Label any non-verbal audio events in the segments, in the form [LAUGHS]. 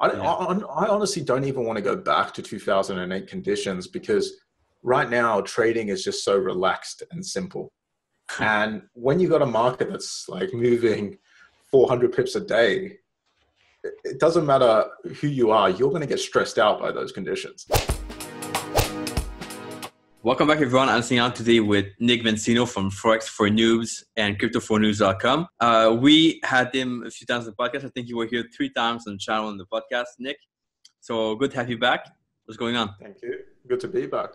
I, yeah. I, I honestly don't even want to go back to 2008 conditions because right now trading is just so relaxed and simple. [LAUGHS] and when you've got a market that's like moving 400 pips a day, it doesn't matter who you are, you're going to get stressed out by those conditions. Welcome back, everyone. I'm sitting out today with Nick Bencino from Forex for Noobs and CryptoForNoobs.com. Uh, we had him a few times on the podcast. I think you were here three times on the channel on the podcast, Nick. So good to have you back. What's going on? Thank you. Good to be back.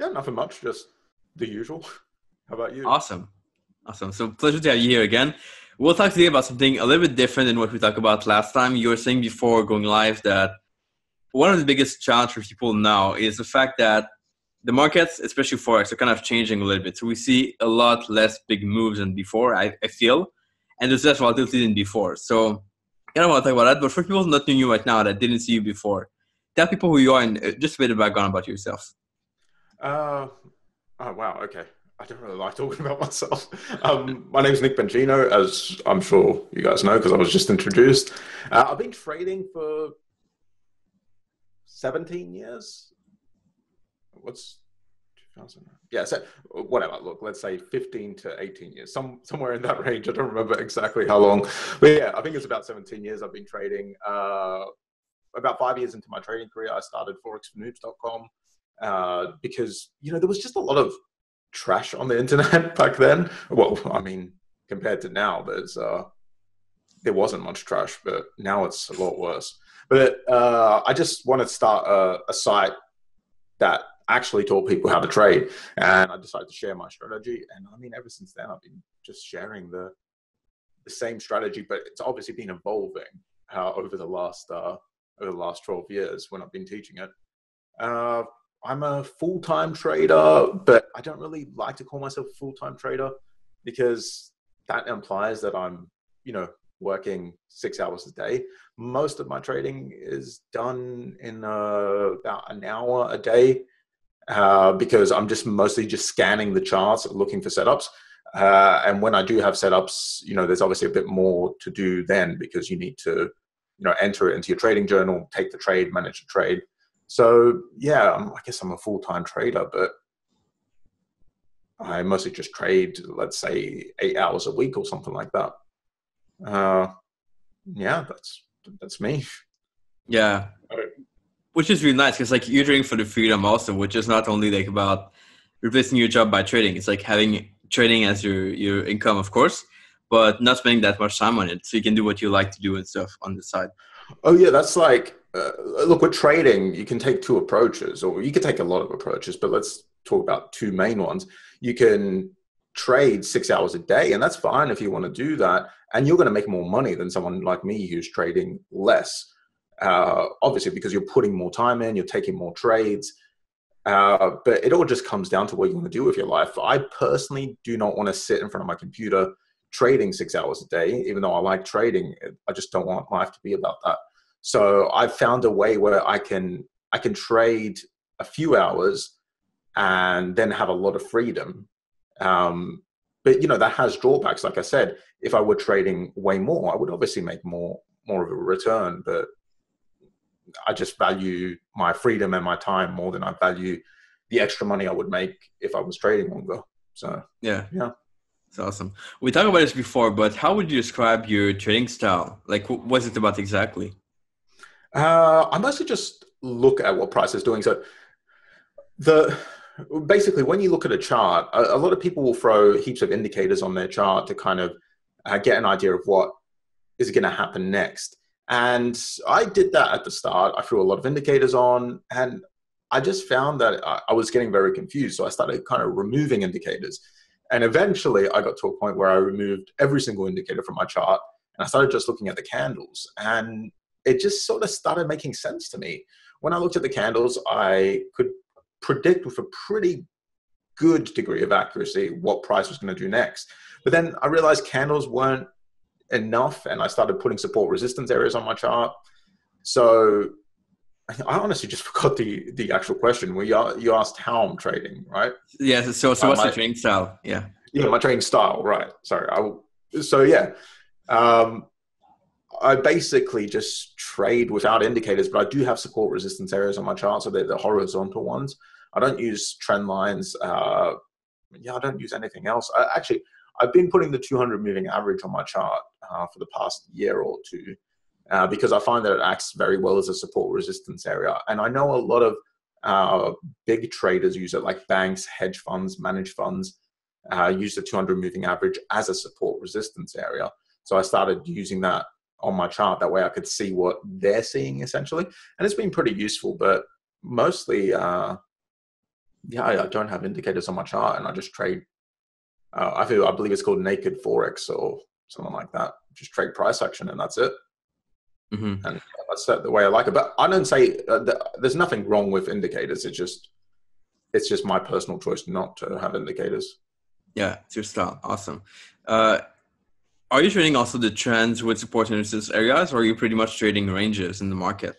Yeah, nothing much, just the usual. How about you? Awesome. Awesome. So pleasure to have you here again. We'll talk today about something a little bit different than what we talked about last time. You were saying before going live that one of the biggest challenges for people now is the fact that the markets, especially forex, are kind of changing a little bit. So we see a lot less big moves than before. I, I feel, and there's less volatility than before. So I don't want to talk about that. But for people not knowing you right now that didn't see you before, tell people who you are and uh, just a bit of background about yourself. Uh, oh wow, okay. I don't really like talking [LAUGHS] about myself. Um, my name is Nick Bencino, as I'm sure you guys know because I was just introduced. Uh, I've been trading for 17 years what's 2000 yeah so whatever. Look let's say 15 to 18 years some somewhere in that [LAUGHS] range. I don't remember exactly how long. But yeah i think it's about 17 years i've been trading. Uh, about five years into my trading career i started forexfornoobs.com uh, because you know there was just a lot of trash on the internet [LAUGHS] back then. Well i mean compared to now there's uh, there wasn't much trash but now it's a lot worse. But uh, i just wanted to start a, a site that actually taught people how to trade. And I decided to share my strategy. And I mean, ever since then, I've been just sharing the the same strategy, but it's obviously been evolving uh, over the last uh, over the last 12 years when I've been teaching it. Uh, I'm a full time trader, but I don't really like to call myself a full time trader because that implies that I'm, you know, working six hours a day. Most of my trading is done in uh, about an hour a day uh, because I'm just mostly just scanning the charts, looking for setups. Uh, and when I do have setups, you know, there's obviously a bit more to do then because you need to, you know, enter it into your trading journal, take the trade, manage the trade. So yeah, I'm, I guess I'm a full time trader, but I mostly just trade, let's say, eight hours a week or something like that. Uh, yeah, that's that's me. Yeah, which is really nice because like you're trading for the freedom also, which is not only like about replacing your job by trading. It's like having trading as your your income, of course, but not spending that much time on it, so you can do what you like to do and stuff on the side. Oh yeah, that's like uh, look with trading. You can take two approaches, or you can take a lot of approaches, but let's talk about two main ones. You can trade six hours a day, and that's fine if you want to do that, and you're going to make more money than someone like me who's trading less uh, obviously because you're putting more time in, you're taking more trades. Uh, but it all just comes down to what you want to do with your life. I personally do not want to sit in front of my computer trading six hours a day, even though I like trading. I just don't want life to be about that. So I've found a way where I can I can trade a few hours and then have a lot of freedom. Um, but you know that has drawbacks. Like I said, if I were trading way more, I would obviously make more more of a return. But I just value my freedom and my time more than I value the extra money I would make if I was trading longer. So yeah, yeah, it's awesome. We talked about this before, but how would you describe your trading style? Like, what's it about exactly? Uh, I mostly just look at what price is doing. So the basically when you look at a chart, a, a lot of people will throw heaps of indicators on their chart to kind of uh, get an idea of what is going to happen next. And I did that at the start. I threw a lot of indicators on, and I just found that I was getting very confused. So I started kind of removing indicators. And eventually I got to a point where I removed every single indicator from my chart and I started just looking at the candles. And it just sort of started making sense to me. When I looked at the candles, I could predict with a pretty good degree of accuracy what price was going to do next. But then I realized candles weren't enough and I started putting support resistance areas on my chart. So I honestly just [LAUGHS] forgot the the actual question. Where you, you asked how I'm trading, right? Yeah. So, so what's uh, my, the trading style? Yeah. Yeah, my trading style, right? Sorry. I so yeah, um, I basically just trade without indicators, but I do have support resistance areas on my chart, so they're the horizontal ones. I don't use trend lines. Uh, yeah, I don't use anything else. I, actually, I've been putting the 200 moving average on my chart uh, for the past year or two uh, because I find that it acts very well as a support resistance area. And I know a lot of uh, big traders use it, like banks, hedge funds, managed funds, uh, use the 200 moving average as a support resistance area. So I started using that on my chart. That way I could see what they're seeing essentially. And it's been pretty useful, but mostly, uh, yeah, I, don't have indicators on my chart and I just trade. Uh, I feel I believe it's called naked forex or something like that. Just trade price action and that's it. Mm-hmm. And that's the way I like it. But I don't say uh, there's nothing wrong with indicators. It's just it's just my personal choice not to have indicators. Yeah, it's your style. Awesome. Uh, are you trading also the trends with support and resistance areas, or are you pretty much trading ranges in the market?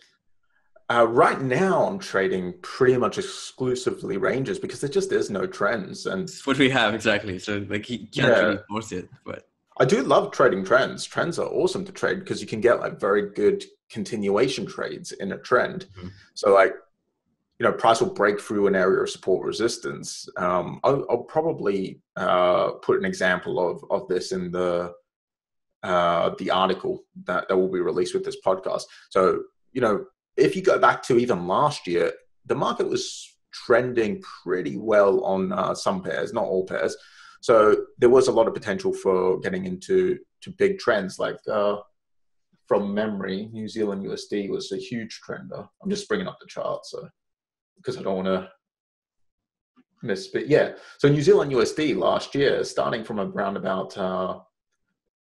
Uh, right now, I'm trading pretty much exclusively ranges because there just is no trends, and it's what we have exactly. So like you can't yeah. really force it, but I do love trading trends. Trends are awesome to trade because you can get like very good continuation trades in a trend. Mm-hmm. So like, you know, price will break through an area of support resistance. Um, I'll, I'll, probably uh, put an example of of this in the uh, the article that, that will be released with this podcast. So, you know, if you go back to even last year, the market was trending pretty well on uh, some pairs, not all pairs. So there was a lot of potential for getting into to big trends like uh, from memory, New Zealand USD was a huge trender. I'm just bringing up the chart, so because I don't want to miss. But yeah, so New Zealand USD last year, starting from around about uh,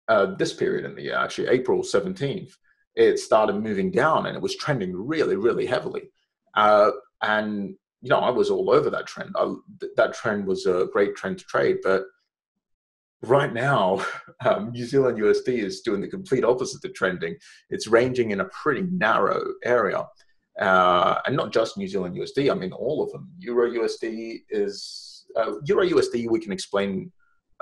uh, this period in the year, actually April 17th, it started moving down and it was trending really, really heavily. Uh, and you know, I was all over that trend. I, that trend was a great trend to trade, but right now, [LAUGHS] um, New Zealand USD is doing the complete opposite of trending. It's ranging in a pretty narrow area, uh, and not just New Zealand USD. I mean, all of them. Euro USD is uh, Euro USD. We can explain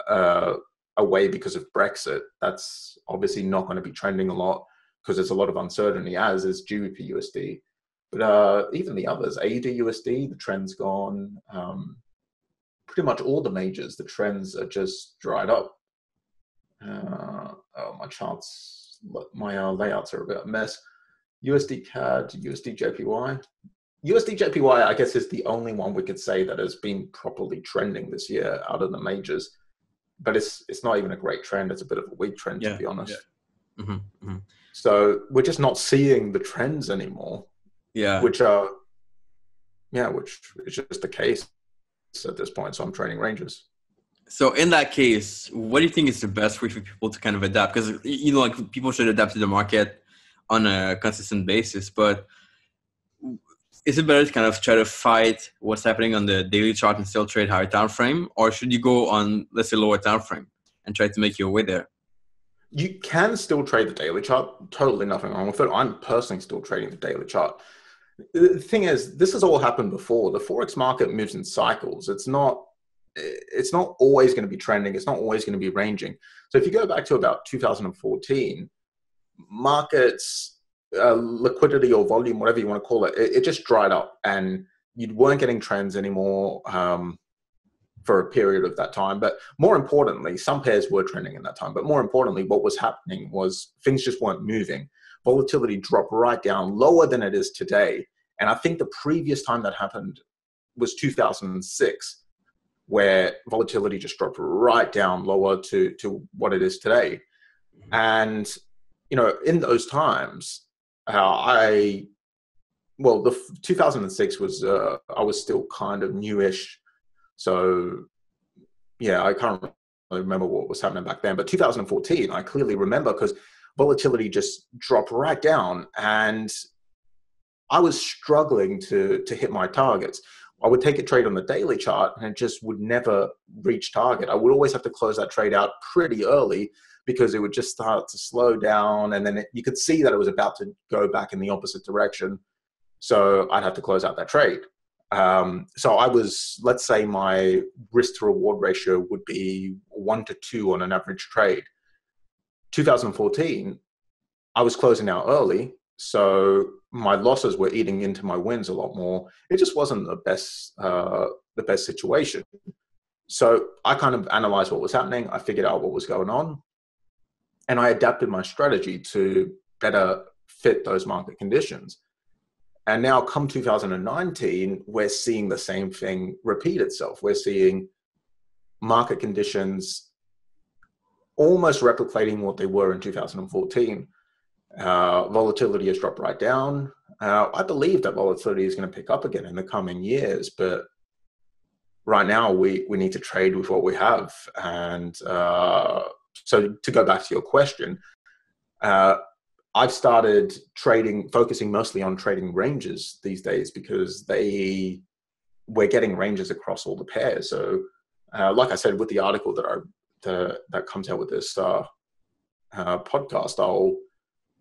uh, away because of Brexit. That's obviously not going to be trending a lot because there's a lot of uncertainty. As is GBP USD. But uh, even the others, AUD USD, the trend's gone. Um, pretty much all the majors, the trends are just dried up. Uh, oh, my charts, my uh, layouts are a bit of a mess. USD CAD, USD JPY. USD JPY, I guess, is the only one we could say that has been properly trending this year out of the majors. But it's it's not even a great trend. It's a bit of a weak trend, yeah, to be honest. Yeah. Mm-hmm, mm-hmm. So we're just not seeing the trends anymore yeah. which are yeah which is just the case at this point. So i'm training ranges so in that case what do you think is the best way for people to kind of adapt? Because you know like people should adapt to the market on a consistent basis but is it better to kind of try to fight what's happening on the daily chart and still trade higher time frame? Or should you go on let's say lower time frame and try to make your way there you can still trade the daily chart totally nothing wrong with it i'm personally still trading the daily chart the thing is, this has all happened before. The forex market moves in cycles. It's not it's not always going to be trending. It's not always going to be ranging. So if you go back to about 2014, markets uh, liquidity or volume, whatever you want to call it, it, it, just dried up, and you weren't getting trends anymore um, for a period of that time. But more importantly, some pairs were trending in that time. But more importantly, what was happening was things just weren't moving volatility dropped right down lower than it is today. And I think the previous time that happened was 2006, where volatility just dropped right down lower to, to what it is today. And, you know, in those times, uh, I, well, the 2006 was, uh, I was still kind of newish. So, yeah, I can't remember what was happening back then. But 2014, I clearly remember because volatility just dropped right down and I was struggling to to hit my targets. I would take a trade on the daily chart and it just would never reach target. I would always have to close that trade out pretty early because it would just start to slow down and then it, you could see that it was about to go back in the opposite direction. So I'd have to close out that trade. Um, so I was, let's say my risk to reward ratio would be one to two on an average trade. 2014, I was closing out early, so my losses were eating into my wins a lot more. It just wasn't the best uh, the best situation. So I kind of analyzed what was happening. I figured out what was going on, and I adapted my strategy to better fit those market conditions. And now, come 2019, we're seeing the same thing repeat itself. We're seeing market conditions almost replicating what they were in 2014. Uh, volatility has dropped right down. Uh, I believe that volatility is going to pick up again in the coming years, but right now we, we need to trade with what we have. And uh, so, to go back to your question, uh, I've started trading, focusing mostly on trading ranges these days because they we're getting ranges across all the pairs. So, uh, like I said, with the article that I the, that comes out with this uh, uh, podcast, I'll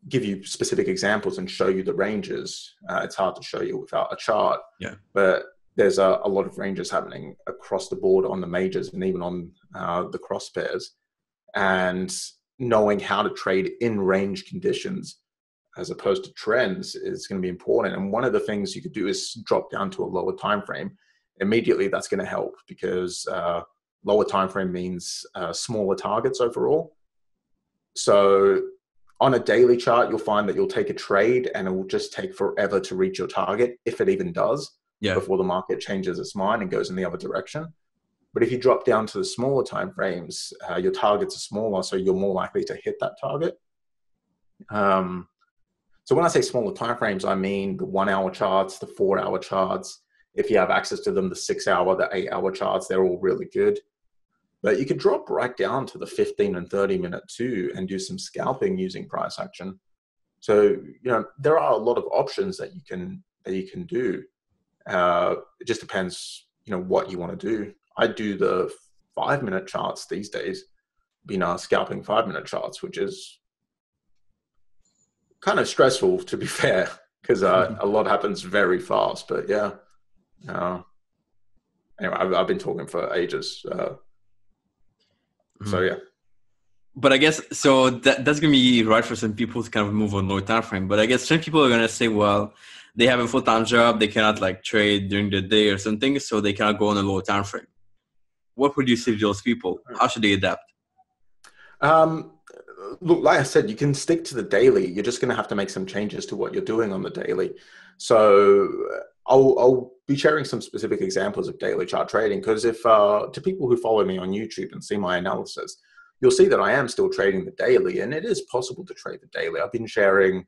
give you specific examples and show you the ranges. Uh, it's hard to show you without a chart. Yeah. But there's a, a, lot of ranges happening across the board on the majors and even on uh, the cross pairs. And knowing how to trade in range conditions as opposed to trends is going to be important. And one of the things you could do is drop down to a lower time frame. Immediately, that's going to help because uh, lower time frame means uh, smaller targets overall. So on a daily chart, you'll find that you'll take a trade and it will just take forever to reach your target, if it even does, yeah. before the market changes its mind and goes in the other direction. But if you drop down to the smaller time frames, uh, your targets are smaller, so you're more likely to hit that target. Um, so when I say smaller time frames, I mean the one hour charts, the four hour charts. If you have access to them, the six hour, the eight hour charts, they're all really good. But you could drop right down to the 15 and 30 minute too and do some scalping using price action. So, you know, there are a lot of options that you can that you can do. Uh, it just depends, you know, what you want to do. I do the five minute charts these days, you know, scalping five minute charts, which is kind of stressful to be [LAUGHS] fair, because uh, mm-hmm. a lot happens very fast. But yeah, uh, anyway, I've, I've, been talking for ages. Uh, mm-hmm. So yeah. But I guess so that that's gonna be right for some people to kind of move on low time frame. But I guess some people are gonna say, well, they have a full time job, they cannot like trade during the day or something, so they cannot go on a low time frame what would you say to those people? How should they adapt? Um, look, like I said, you can stick to the daily. You're just going to have to make some changes to what you're doing on the daily. So uh, I'll, I'll be sharing some specific examples of daily chart trading because if uh, to people who follow me on YouTube and see my analysis, you'll see that I am still trading the daily, and it is possible to trade the daily. I've been sharing.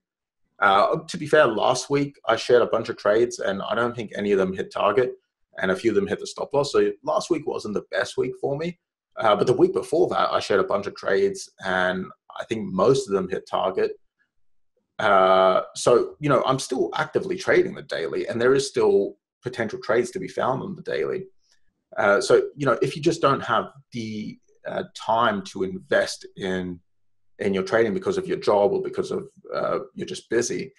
Uh, to be fair, last week I shared a bunch of trades, and I don't think any of them hit target and a few of them hit the stop loss. So last week wasn't the best week for me. Uh, but the week before that, I shared a bunch of trades, and I think most of them hit target. Uh, so you know, I'm still actively trading the daily, and there is still potential trades to be found on the daily. Uh, so you know, if you just don't have the uh, time to invest in in your trading because of your job or because of uh, you're just busy,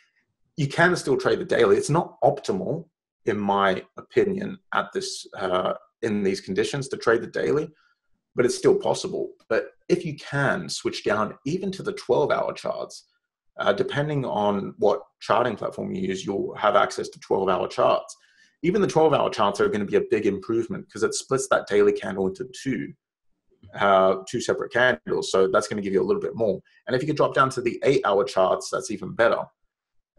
you can still trade the daily. It's not optimal, in my opinion, at this uh, in these conditions to trade the daily, but it's still possible. But if you can switch down even to the 12-hour charts, uh, depending on what charting platform you use, you'll have access to 12-hour charts. Even the 12-hour charts are going to be a big improvement because it splits that daily candle into two, uh, two separate candles. So that's going to give you a little bit more. And if you could drop down to the eight-hour charts, that's even better.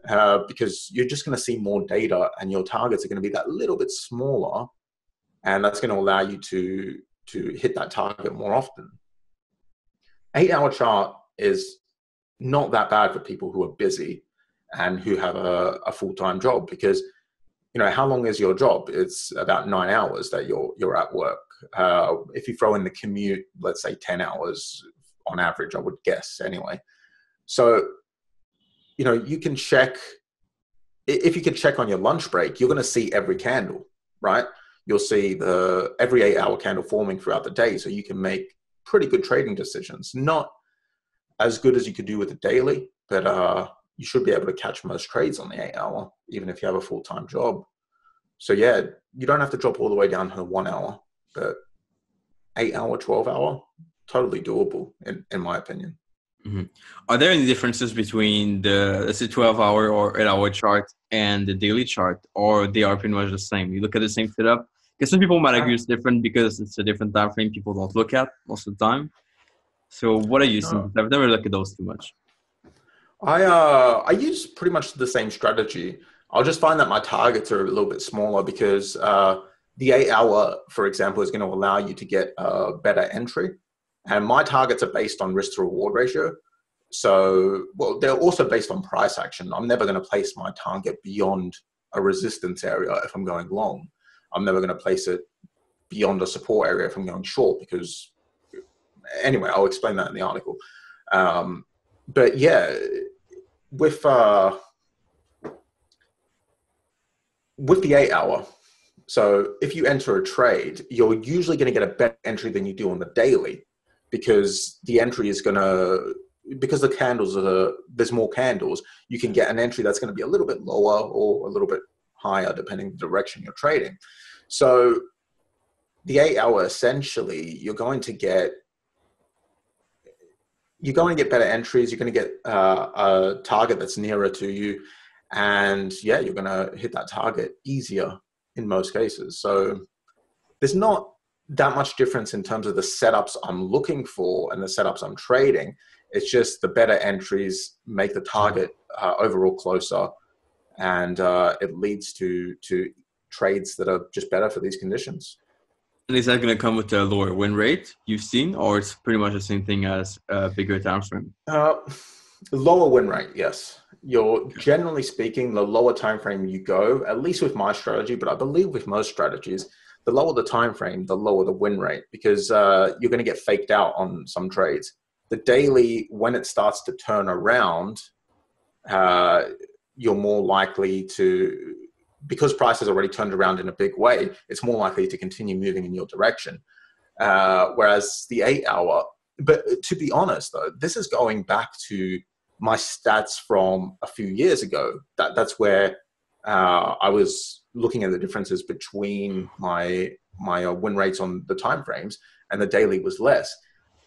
Uh, because you're just going to see more data and your targets are going to be that little bit smaller and that's going to allow you to to hit that target more often. Eight hour chart is not that bad for people who are busy and who have a, a full-time job because you know how long is your job? It's about nine hours that you're you're at work. Uh, if you throw in the commute let's say 10 hours on average i would guess anyway. So you know, you can check if you can check on your lunch break, you're going to see every candle, right? You'll see the every eight hour candle forming throughout the day. So you can make pretty good trading decisions. Not as good as you could do with a daily, but uh, you should be able to catch most trades on the eight hour, even if you have a full time job. So yeah, you don't have to drop all the way down to one hour, but eight hour, 12 hour, totally doable in, in my opinion. Mm-hmm. Are there any differences between the let's say 12 hour or 8 hour chart and the daily chart, or they are pretty much the same? You look at the same setup. Because some people might argue it's different because it's a different time frame people don't look at most of the time. So what are you no. I've never looked at those too much. I uh I use pretty much the same strategy. I'll just find that my targets are a little bit smaller because uh, the eight hour, for example, is going to allow you to get a better entry. And my targets are based on risk to reward ratio. So, well, they're also based on price action. I'm never going to place my target beyond a resistance area if I'm going long. I'm never going to place it beyond a support area if I'm going short because, anyway, I'll explain that in the article. Um, but yeah, with uh, with the eight hour, so if you enter a trade, you're usually going to get a better entry than you do on the daily because the entry is going to because the candles are there's more candles you can get an entry that's going to be a little bit lower or a little bit higher depending the direction you're trading. So the eight hour essentially you're going to get you're going to get better entries you're going to get uh, a target that's nearer to you and yeah you're going to hit that target easier in most cases. So there's not that much difference in terms of the setups I'm looking for and the setups I'm trading. It's just the better entries make the target uh, overall closer, and uh, it leads to to trades that are just better for these conditions. And is that going to come with a lower win rate you've seen, or it's pretty much the same thing as a bigger time frame? Uh, lower win rate, yes. You're generally speaking, the lower time frame you go, at least with my strategy, but I believe with most strategies, the lower the time frame, the lower the win rate because uh, you're going to get faked out on some trades. The daily, when it starts to turn around, uh, you're more likely to, because price has already turned around in a big way, it's more likely to continue moving in your direction. Uh, whereas the eight hour, but to be honest though, this is going back to my stats from a few years ago. That that's where uh, I was looking at the differences between my my uh, win rates on the time frames and the daily was less.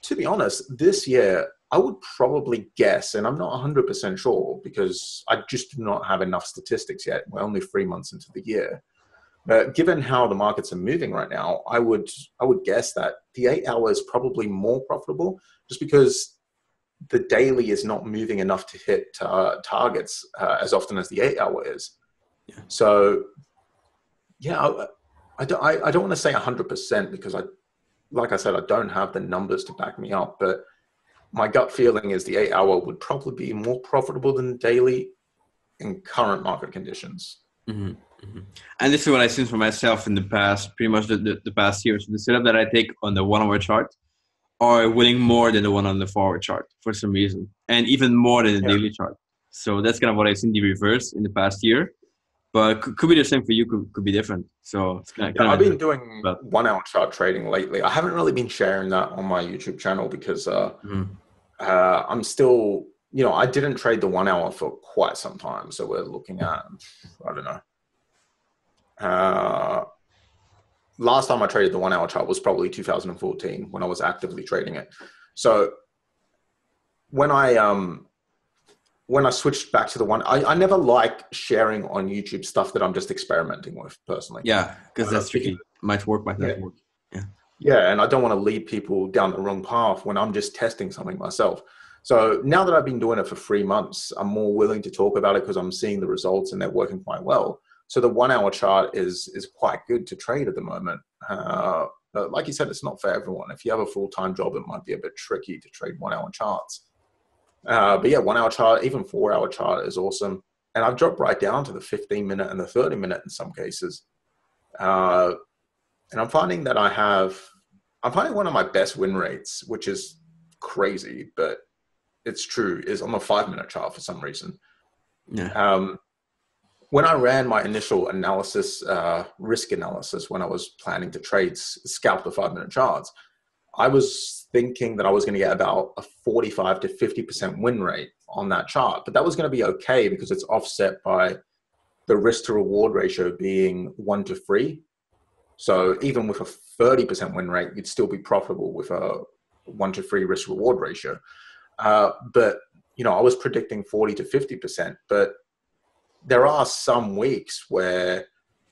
To be honest, this year I would probably guess, and I'm not 100% sure because I just do not have enough statistics yet. We're only three months into the year. But given how the markets are moving right now, I would I would guess that the eight hour is probably more profitable just because the daily is not moving enough to hit uh, targets uh, as often as the eight hour is. Yeah. So yeah, I, I don't, I, I don't want to say 100% because I, like I said, I don't have the numbers to back me up, but my gut feeling is the eight hour would probably be more profitable than daily in current market conditions. Mm-hmm. Mm-hmm. And this is what I've seen for myself in the past, pretty much the, the, the past year. So the setup that I take on the one hour chart are winning more than the one on the four hour chart for some reason, and even more than the yeah. daily chart. So that's kind of what I've seen the reverse in the past year but could, could be the same for you could, could be different. So it's kind of, yeah, i've been doing but, one hour chart trading lately. I haven't really been sharing that on my youtube channel because uh, mm-hmm. uh, i'm still you know i didn't trade the one hour for quite some time. So we're looking at i don't know. Uh, last time i traded the one hour chart was probably 2014 when i was actively trading it. So when i um when I switched back to the one, I, I never like sharing on YouTube stuff that I'm just experimenting with personally. Yeah, because that's tricky. Might work, might not yeah. work. Yeah. Yeah, and I don't want to lead people down the wrong path when I'm just testing something myself. So now that I've been doing it for three months, I'm more willing to talk about it because I'm seeing the results and they're working quite well. So the one hour chart is is quite good to trade at the moment. Uh, but like you said, it's not for everyone. If you have a full time job, it might be a bit tricky to trade one hour charts. Uh, but yeah, one hour chart, even four hour chart is awesome. And I've dropped right down to the 15 minute and the 30 minute in some cases. Uh, and I'm finding that I have, I'm finding one of my best win rates, which is crazy, but it's true, is on the five minute chart for some reason. Yeah. Um, when I ran my initial analysis, uh, risk analysis, when I was planning to trade, scalp the five minute charts, I was thinking that I was going to get about a 45 to 50% win rate on that chart, but that was going to be okay because it's offset by the risk to reward ratio being one to three. So even with a 30% win rate, you'd still be profitable with a one to three risk reward ratio. Uh, but you know, I was predicting 40 to 50%, but there are some weeks where,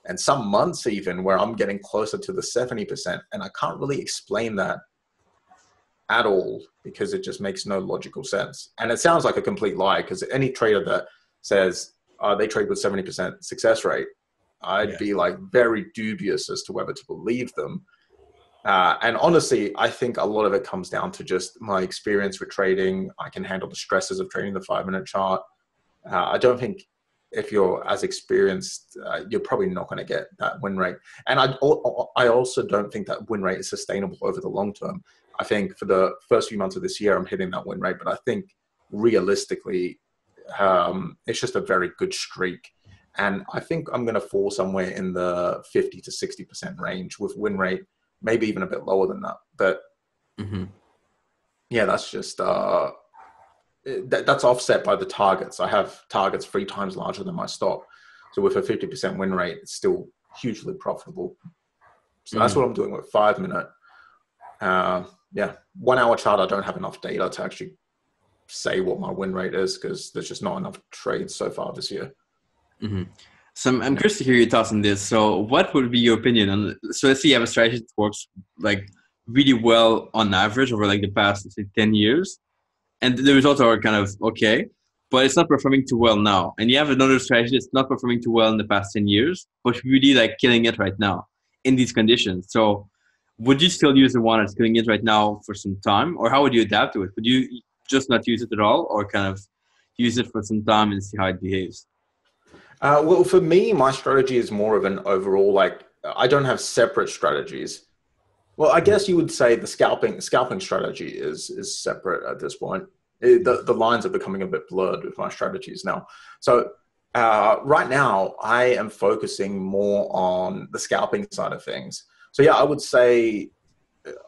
and some months even, where I'm getting closer to the 70%. And I can't really explain that at all because it just makes no logical sense. And it sounds like a complete lie because any trader that says uh, they trade with 70% success rate, I'd yeah. be like very dubious as to whether to believe them. Uh, and honestly, I think a lot of it comes down to just my experience with trading. I can handle the stresses of trading the five minute chart. Uh, I don't think if you're as experienced, uh, you're probably not going to get that win rate. And I, I also don't think that win rate is sustainable over the long term. I think for the first few months of this year, I'm hitting that win rate, but I think realistically, um, it's just a very good streak. And I think I'm going to fall somewhere in the 50 to 60% range with win rate, maybe even a bit lower than that. But mm-hmm. yeah, that's just, uh, that, that's offset by the targets. I have targets three times larger than my stop. So with a 50% win rate, it's still hugely profitable. So mm-hmm. that's what I'm doing with five minute. Uh, yeah, one hour chart, I don't have enough data to actually say what my win rate is because there's just not enough trades so far this year. Mm-hmm. So I'm, I'm curious to hear your thoughts on this. So what would be your opinion on? So let's say you have a strategy that works like really well on average over like the past say, ten years, and the results are kind of okay, but it's not performing too well now. And you have another strategy that's not performing too well in the past ten years, but really like killing it right now in these conditions. So would you still use the one that's killing it right now for some time, or how would you adapt to it? Would you just not use it at all, or kind of use it for some time and see how it behaves? Uh, well, for me, my strategy is more of an overall. Like, I don't have separate strategies. Well, I guess you would say the scalping scalping strategy is is separate at this point. It, the the lines are becoming a bit blurred with my strategies now. So uh, right now, I am focusing more on the scalping side of things. So yeah, I would say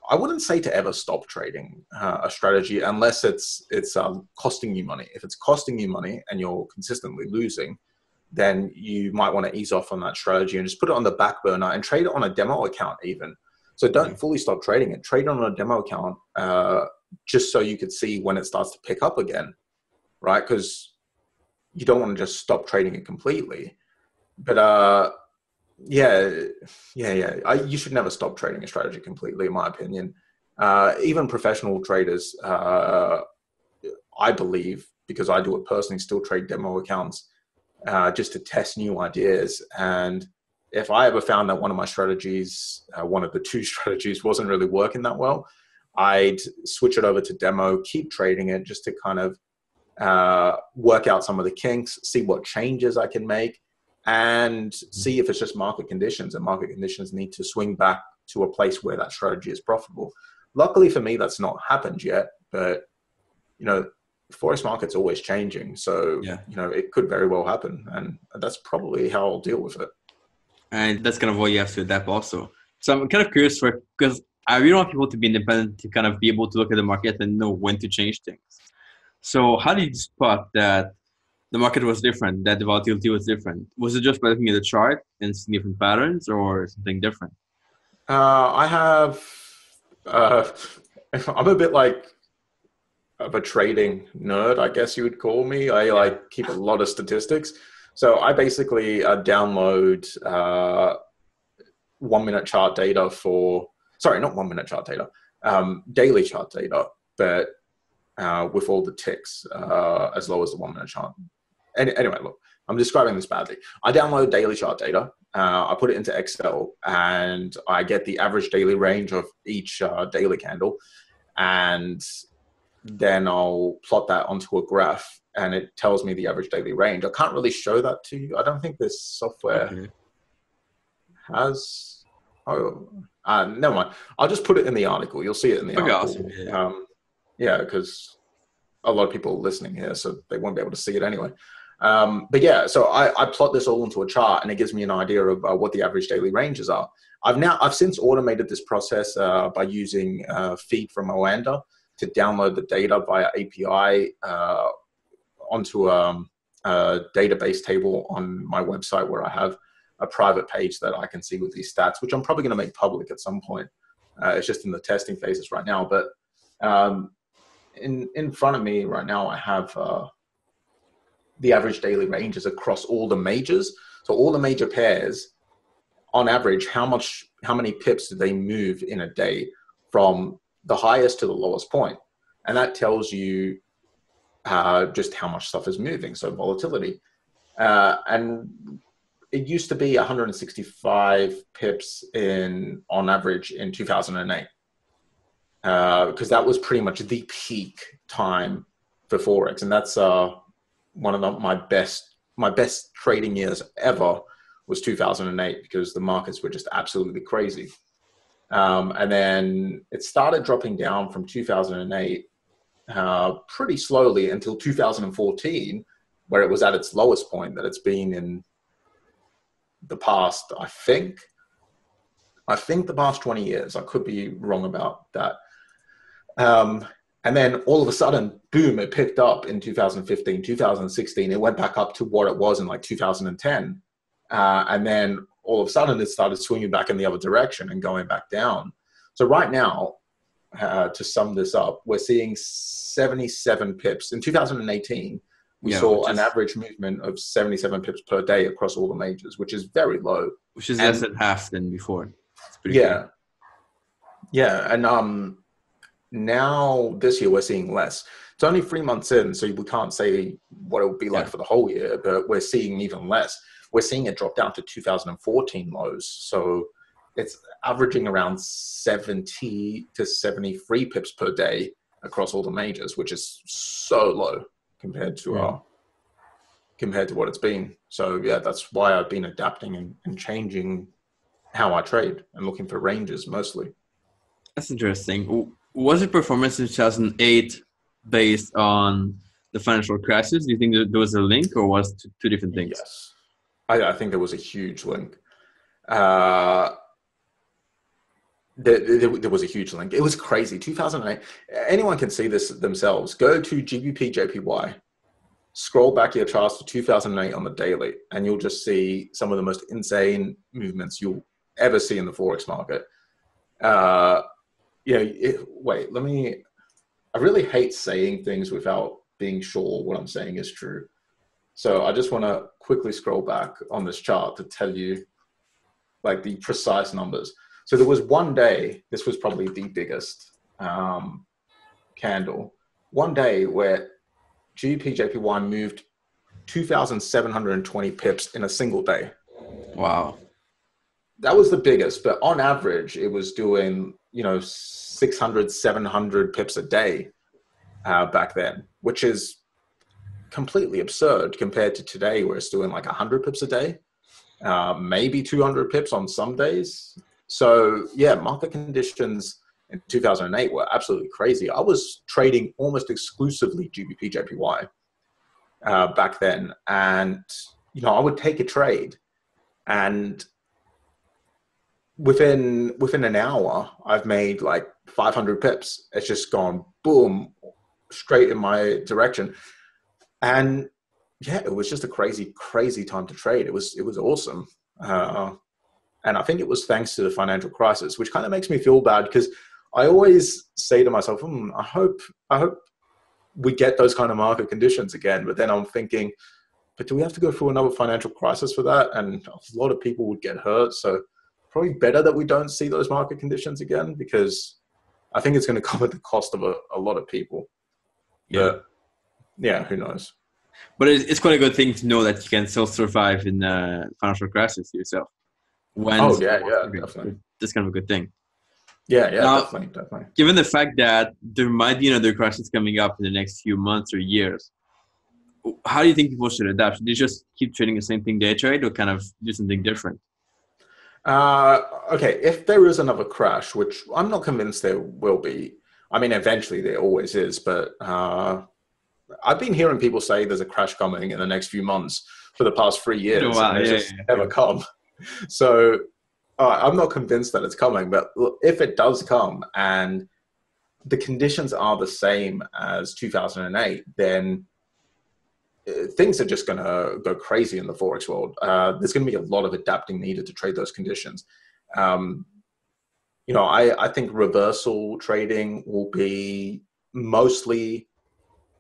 I wouldn't say to ever stop trading uh, a strategy unless it's it's um, costing you money. If it's costing you money and you're consistently losing, then you might want to ease off on that strategy and just put it on the back burner and trade it on a demo account even. So don't fully stop trading it. Trade it on a demo account uh, just so you could see when it starts to pick up again, right? Because you don't want to just stop trading it completely. But uh, yeah, yeah, yeah. I, you should never stop trading a strategy completely, in my opinion. Uh, even professional traders, uh, I believe, because I do it personally, still trade demo accounts uh, just to test new ideas. And if I ever found that one of my strategies, uh, one of the two [LAUGHS] strategies, wasn't really working that well, I'd switch it over to demo, keep trading it just to kind of uh, work out some of the kinks, see what changes I can make and see mm-hmm. if it's just market conditions and market conditions need to swing back to a place where that strategy is profitable. Luckily for me, that's not happened yet, but you know, forex market's always changing. So, yeah. you know, it could very well happen. And that's probably how I'll deal with it. And that's kind of what you have to adapt also. So I'm kind of curious for, because I really want people to be independent to kind of be able to look at the market and know when to change things. So how do you spot that the market was different, that the volatility was different. Was it just by looking at the chart and seeing different patterns or something different? Uh, I have, uh, I'm a bit like of a trading nerd, I guess you would call me. I like keep a lot of statistics. So I basically uh, download uh, one minute chart data for, sorry, not one minute chart data, um, daily chart data, but uh, with all the ticks uh, as low as the one minute chart anyway, look, I'm describing this badly. I download daily chart data. Uh, I put it into Excel and I get the average daily range of each uh, daily candle. And then I'll plot that onto a graph and it tells me the average daily range. I can't really show that to you. I don't think this software okay. has. Oh, uh, never mind. I'll just put it in the article. You'll see it in the okay, article. Awesome. Yeah, um, yeah, because a lot of people listening here, so they won't be able to see it anyway. Um, but yeah, so I, I, plot this all into a chart, and it gives me an idea of uh, what the average daily ranges are. I've now I've since automated this process uh, by using uh, feed from Oanda to download the data via API uh, onto a, um, a, database table on my website where I have a private page that I can see with these stats, which I'm probably going to make public at some point. Uh, it's just in the testing phases right now, but um, in in front of me right now, I have uh, the average daily ranges across all the majors. So all the major pairs, on average, how much, how many pips do they move in a day from the highest to the lowest point? And that tells you uh, just how much stuff is moving. So volatility, uh, and it used to be 165 pips in on average in 2008 because uh, that was pretty much the peak time for forex, and that's uh, one of the, my best my best trading years ever was 2008 because the markets were just absolutely crazy. Um, and then it started dropping down from 2008 uh, pretty slowly until 2014, where it was at its lowest point that it's been in the past, I think. I think the past 20 years. I could be wrong about that. Um, and then all of a sudden, boom, it picked up in 2015, 2016. It went back up to what it was in like 2010. Uh, and then all of a sudden, it started swinging back in the other direction and going back down. So, right now, uh, to sum this up, we're seeing 77 pips. In 2018, we yeah, saw an is, average movement of 77 pips per day across all the majors, which is very low. Which is and, less than half than before. yeah. Cool. Yeah. And um, now this year we're seeing less. It's only three months in, so we can't say what it will be like yeah. for the whole year, but we're seeing even less. We're seeing it drop down to 2014 lows. So it's averaging around 70 to 73 pips per day across all the majors, which is so low compared to yeah. our compared to what it's been. So yeah, that's why I've been adapting and, and changing how I trade and looking for ranges mostly. That's interesting was it performance in 2008 based on the financial crisis? Do you think there was a link, or was it two different things? Yes, I, I think there was a huge link. Uh, there, there, there, was a huge link. It was crazy. 2008. Anyone can see this themselves. Go to GBP JPY. Scroll back your charts to 2008 on the daily, and you'll just see some of the most insane movements you'll ever see in the forex market. Uh, you know, it, wait, let me. I really hate saying things without being sure what I'm saying is true. So I just want to quickly scroll back on this chart to tell you like the precise numbers. So there was one day, this was probably the biggest um, candle, one day where GBP JPY moved 2,720 pips in a single day. Wow. That was the biggest, but on average, it was doing you know 600 700 pips a day uh, back then which is completely absurd compared to today where it's doing like 100 pips a day uh, maybe 200 pips on some days. So yeah market conditions in 2008 were absolutely crazy. I was trading almost exclusively gbp jpy uh, back then and you know i would take a trade and within within an hour, I've made like 500 pips. It's just gone boom, straight in my direction, and yeah, it was just a crazy, crazy time to trade. It was it was awesome, uh, and I think it was thanks to the financial crisis, which kind of makes me feel bad because I always say to myself, hmm, I hope I hope we get those kind of market conditions again. But then I'm thinking, but do we have to go through another financial crisis for that? And a lot of people would get hurt. So probably better that we don't see those market conditions again because I think it's going to come at the cost of a, a lot of people. Yeah. But, yeah, who knows? But it's, quite a good thing to know that you can still survive in a financial crisis yourself. When oh, yeah, yeah, definitely. That's kind of a good thing. Yeah, yeah, now, definitely, definitely. Given the fact that there might be another crisis coming up in the next few months or years, how do you think people should adapt? Should they just keep trading the same thing they trade or kind of do something different? Uh, okay, if there is another crash, which I'm not convinced there will be. I mean, eventually there always is, but uh, I've been hearing people say there's a crash coming in the next few months for the past three years, oh, wow, and yeah, just yeah, never come. [LAUGHS] So uh, I'm not convinced that it's coming, but if it does come and the conditions are the same as 2008, then things are just going to go crazy in the forex world. Uh, there's going to be a lot of adapting needed to trade those conditions. Um, you know, I, I think reversal trading will be mostly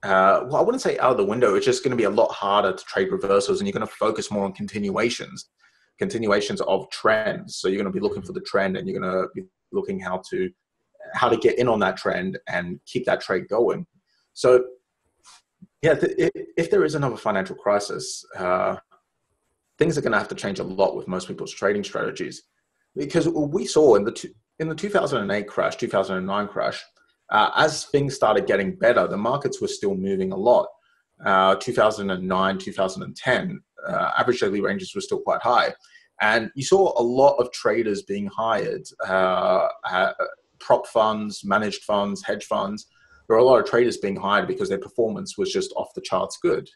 uh, well, I wouldn't say out of the window. It's just going to be a lot harder to trade reversals, and you're going to focus more on continuations, continuations of trends. So you're going to be looking for the trend, and you're going to be looking how to how to get in on that trend and keep that trade going. So, yeah, th- if there is another financial crisis, uh, things are going to have to change a lot with most people's trading strategies, because we saw in the two, in the 2008 crash, 2009 crash uh, as things started getting better, the markets were still moving a lot. Uh, 2009, 2010, uh, average daily ranges were still quite high. And you saw a lot of traders being hired, uh, uh, prop funds, managed funds, hedge funds. There were a lot of traders being hired because their performance was just off the charts good.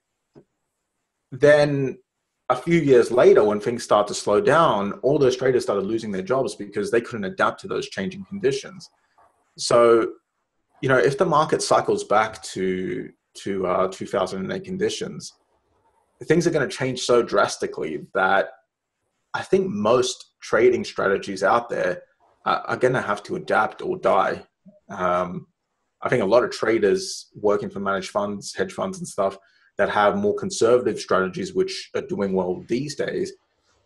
Then a few years later, when things start to slow down, all those traders started losing their jobs because they couldn't adapt to those changing conditions. So you know, if the market cycles back to to uh, 2008 conditions, things are going to change so drastically that I think most trading strategies out there are, are going to have to adapt or die. Um, I think a lot of traders working for managed funds, hedge funds, and stuff that have more conservative strategies, which are doing well these days,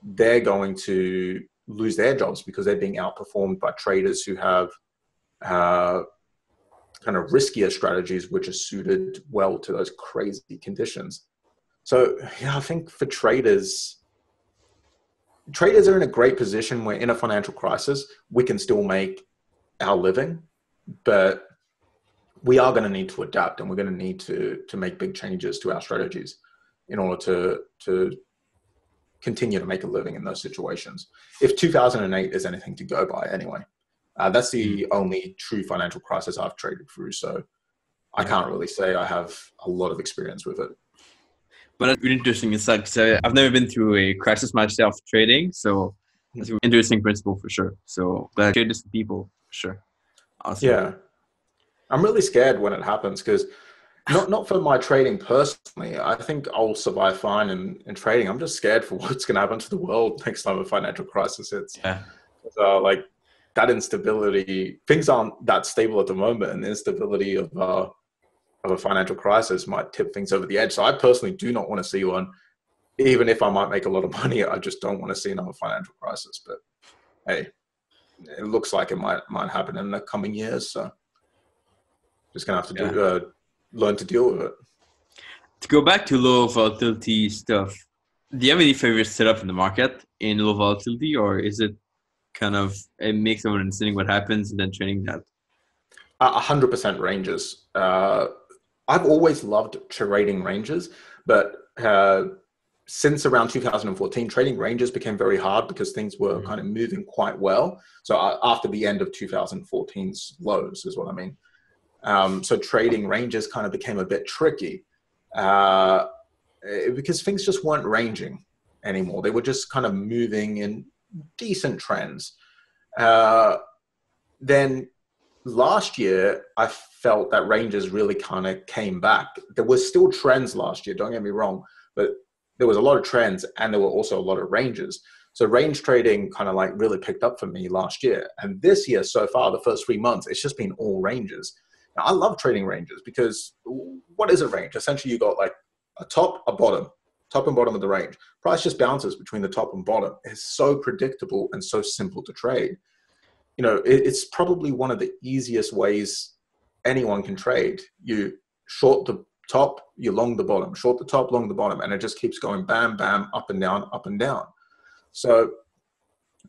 they're going to lose their jobs because they're being outperformed by traders who have uh, kind of riskier strategies which are suited well to those crazy conditions. So yeah, I think for traders, traders are in a great position where in a financial crisis we can still make our living, but we are going to need to adapt and we're going to need to to make big changes to our strategies in order to to continue to make a living in those situations. If 2008 is anything to go by, anyway. Uh, that's the hmm. only true financial crisis I've traded through. So I can't really say I have a lot of experience with it. But that's really interesting. It's like so I've never been through a crisis myself trading, so it's an interesting principle for sure. So glad to share this to people for sure. Awesome. Yeah, I'm really scared when it happens because not not for my trading personally. I think I'll survive fine in, in trading. I'm just scared for [LAUGHS] what's going to happen to the world next time a financial crisis hits. Yeah. So like that instability, things aren't that stable at the moment, and the instability of uh, of a financial crisis might tip things over the edge. So I personally do not want to see one, even if I might make a lot of [LAUGHS] money. I just don't want to see another financial crisis. But hey, it looks like it might might happen in the coming years. So just gonna have to yeah. do, uh, learn to deal with it. To go back to low volatility stuff, do you have any favorite setup in the market in low volatility, or is it kind of a mix of understanding what happens and then training that? A hundred percent ranges. Uh, I've always loved trading ranges, but uh, since around 2014, trading ranges became very hard because things were mm-hmm. kind of moving quite well. So uh, after the end of 2014's lows is what I mean. Um, so trading ranges kind of became a bit tricky uh, eh, because things just weren't ranging anymore. They were just kind of moving in decent trends. Uh, then last year, I felt that ranges really kind of came back. There were still trends last year, don't get me wrong, but there was a lot of trends and there were also a lot of ranges. So range trading kind of like really picked up for me last year. And this year so far, the first three months, it's just been all ranges. Now I love trading ranges because what is a range? Essentially you got like a top, a bottom, top and bottom of the range. Price just bounces between the top and bottom. It's so predictable and so simple to trade. You know, it, it's probably one of the easiest ways anyone can trade. You short the top, you long the bottom, short the top, long the bottom, and it just keeps going bam, bam, up and down, up and down. So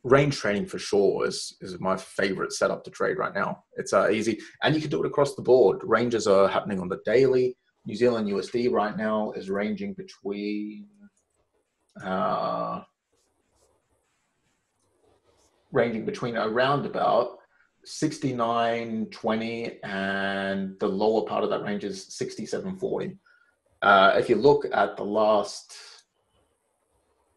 range trading for sure is, is my favorite setup to trade right now. It's uh, easy and you can do it across the board. Ranges are happening on the daily, New Zealand USD right now is ranging between uh, ranging between around about 69.20 and the lower part of that range is 67.40. Uh, if you look at the last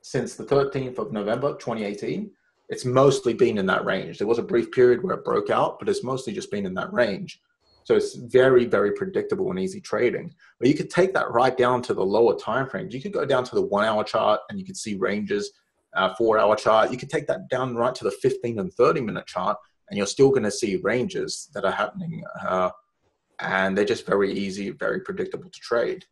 since the 13th of November 2018, it's mostly been in that range. There was a brief period where it broke out, but it's mostly just been in that range. So it's very, very predictable and easy trading. But you could take that right down to the lower time frames. You could go down to the one hour chart and you could see ranges, uh, four hour chart. You could take that down right to the 15 and 30 minute chart and you're still going to see ranges that are happening uh, and they're just very easy, very predictable to trade.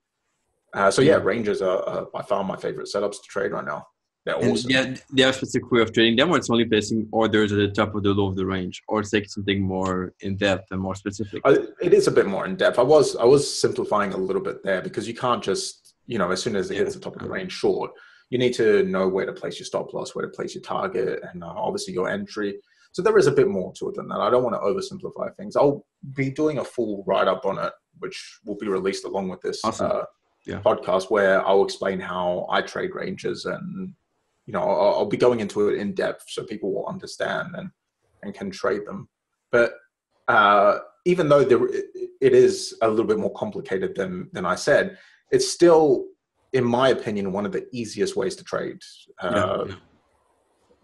Uh, so yeah, ranges are, are, by far my favorite setups to trade right now. They're awesome. Yeah, they have a specific way of trading them, or it's only placing orders at the top of the low of the range, or it's like something more in depth and more specific. I, it is a bit more in depth. I was I was simplifying a little bit there because you can't just you know as soon as it hits the top of the range short, you need to know where to place your stop loss, where to place your target, and uh, obviously your entry. So there is a bit more to it than that. I don't want to oversimplify things. I'll be doing a full write up on it, which will be released along with this awesome. uh, yeah. podcast, where I'll explain how I trade ranges and you know I'll, I'll, be going into it in depth so people will understand and and can trade them. But uh, even though there, it is a little bit more complicated than than I said, it's still, in my opinion, one of the easiest ways to trade. Uh, yeah.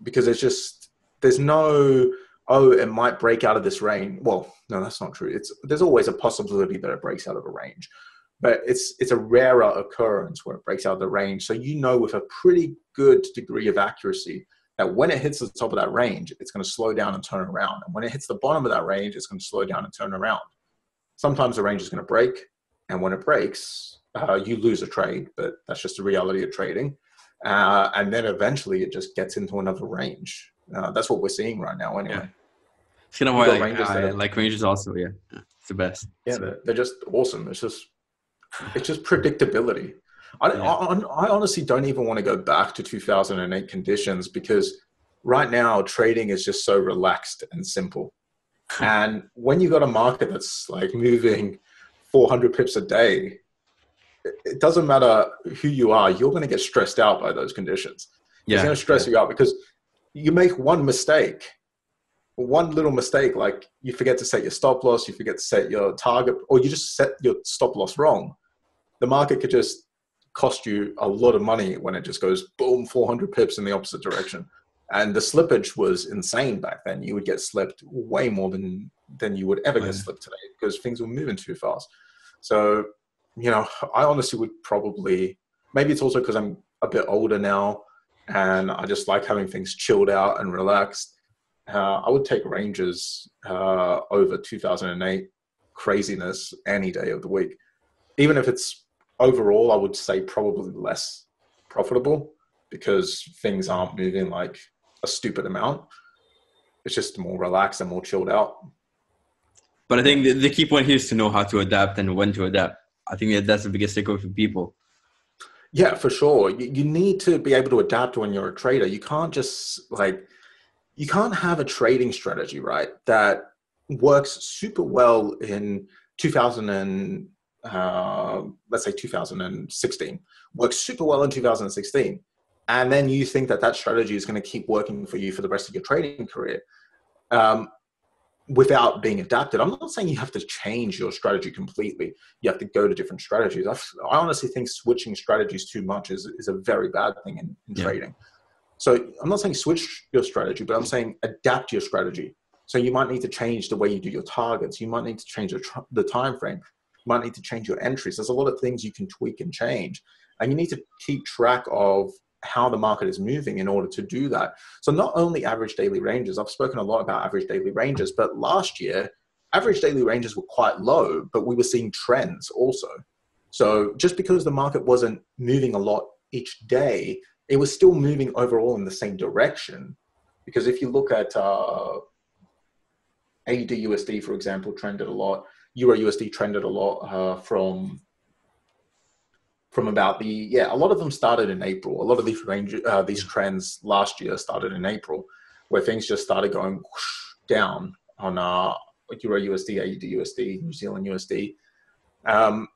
Because it's just there's no oh it might break out of this range well no that's not true it's there's always a possibility that it breaks out of a range but it's it's a rarer occurrence where it breaks out of the range so you know with a pretty good degree of accuracy that when it hits the top of that range it's going to slow down and turn around and when it hits the bottom of that range it's going to slow down and turn around sometimes the range is going to break and when it breaks uh, you lose a trade but that's just the reality of trading uh, and then eventually it just gets into another range uh, that's what we're seeing right now, anyway. Yeah. It's kind of why like, I, like Rangers also, yeah. yeah. It's the best. Yeah, they're, they're, just awesome. It's just it's just predictability. I, yeah. I, I honestly don't even want to go back to 2008 conditions because right now trading is just so relaxed and simple. [LAUGHS] and when you've got a market that's like moving 400 pips a day, it doesn't matter who you are, you're going to get stressed out by those conditions. Yeah, it's going to stress yeah. you out because you make one mistake, one little mistake, like you forget to set your stop loss, you forget to set your target, or you just set your stop loss wrong. The market could just cost you a lot of money when it just goes boom, 400 pips in the opposite direction. And the slippage was insane back then. You would get slipped way more than than you would ever get slipped today because things were moving too fast. So, you know, I honestly would probably maybe it's also because I'm a bit older now and I just like having things chilled out and relaxed. Uh, I would take Rangers uh, over 2008 craziness any day of the week, even if it's overall. I would say probably less profitable because things aren't moving like a stupid amount. It's just more relaxed and more chilled out. But I think the, the key point here is to know how to adapt and when to adapt. I think that that's the biggest takeaway for people. Yeah, for sure. You, you need to be able to adapt when you're a trader. You can't just like, you can't have a trading strategy, right? That works super well in 2000 and uh, let's say 2016 works super well in 2016 and then you think that that strategy is going to keep working for you for the rest of your trading career um, without being adapted. I'm not saying you have to change your strategy completely. You have to go to different strategies. I've, i honestly think switching strategies too much is, is a very bad thing in, in yeah. trading. So I'm not saying switch your strategy, but I'm saying adapt your strategy. So you might need to change the way you do your targets. You might need to change the, tr- the time frame. You might need to change your entries. There's a lot of things you can tweak and change. And you need to keep track of how the market is moving in order to do that. So not only average daily ranges, I've spoken a lot about average daily ranges, but last year, average daily ranges were quite low, but we were seeing trends also. So just because the market wasn't moving a lot each day, it was still moving overall in the same direction. Because if you look at uh, AUD USD, for example, trended a lot. Euro USD trended a lot uh, from from about the yeah a lot of them started in april a lot of these range uh, these trends last year started in april where things just started going down on uh euro usd aud usd new zealand usd um,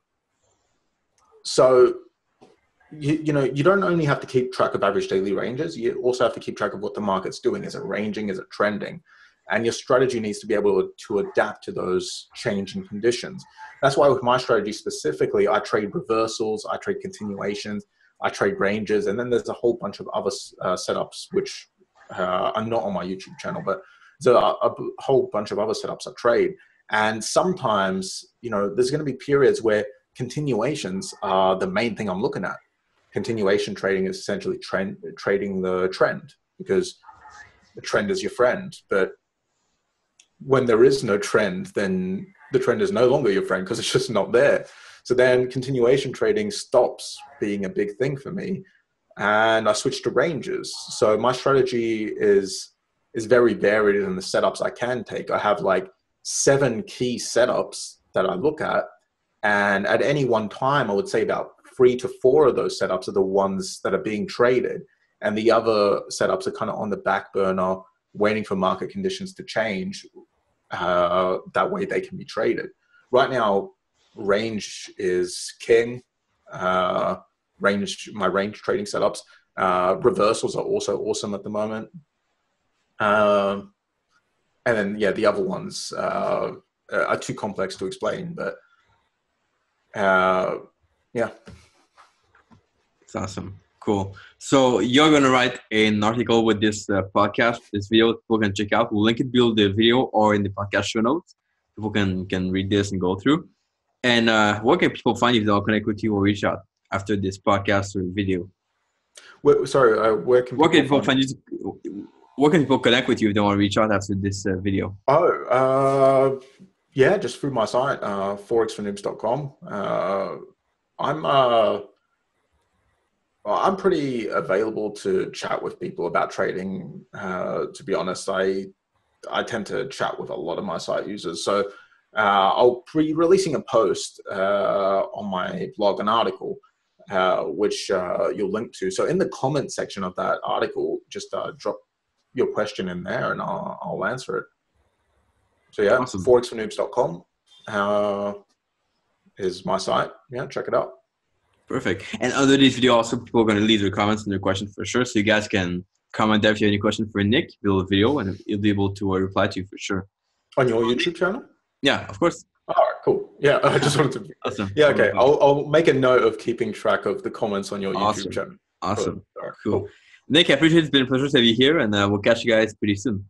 so you, you know you don't only have to keep track of average daily ranges you also have to keep track of what the market's doing is it ranging is it trending and your strategy needs to be able to, adapt to those changing conditions. That's why with my strategy specifically, I trade reversals, I trade continuations, I trade ranges, and then there's a whole bunch of other uh, setups which uh, are not on my YouTube channel, but there's a, a whole bunch of other setups I trade. And sometimes, you know, there's going to be periods where continuations are the main thing I'm looking at. Continuation trading is essentially trend trading the trend because the trend is your friend. But when there is no trend, then the trend is no longer your friend because it's just not there. So then continuation trading stops being a big thing for me, and I switched to ranges. So my strategy is is very varied in the setups I can take. I have like seven key setups that I look at, and at any one time, I would say about three to four of those setups are the ones that are being traded, and the other setups are kind of on the back burner, waiting for market conditions to change. Uh, that way, they can be traded. Right now, range is king. Uh, range, my range trading setups. Uh, reversals are also awesome at the moment. Um, and then, yeah, the other ones uh, are too complex to explain, but uh, yeah. It's awesome. Cool. So you're going to write an article with this uh, podcast, this video people can check out. We'll link it below the video or in the podcast show notes. People can, can read this and go through. And uh, where can people find you if they'll connect with you or reach out after this podcast or video? Where, sorry, uh, where can where can people find, find you? Where can people connect with you if they want to reach out after this uh, video? Oh, uh, yeah, just through my site, uh, forex4noobs.com. Uh, I'm uh, I'm pretty available to chat with people about trading. Uh, to be honest, I I tend to chat with a lot of my site users, so uh, I'll be releasing a post uh, on my blog, an article, uh, which uh, you'll link to. So in the comment section of that article, just uh, drop your question in there and I'll, I'll answer it. So yeah, awesome. forex4noobs.com uh, is my site. Yeah, check it out. Perfect. And under this video, also people are going to leave their comments and their questions for sure. So you guys can comment there if you have any questions for Nick, below the video, and he'll be able to reply to you for sure. On your YouTube channel? Yeah, of course. All right, cool. Yeah, [LAUGHS] I just wanted to. awesome. Yeah, okay. I'll, I'll make a note of keeping track of the comments on your awesome. YouTube channel. Awesome. Cool. cool. Nick, I appreciate it. It's been a pleasure to have you here, and uh, we'll catch you guys pretty soon.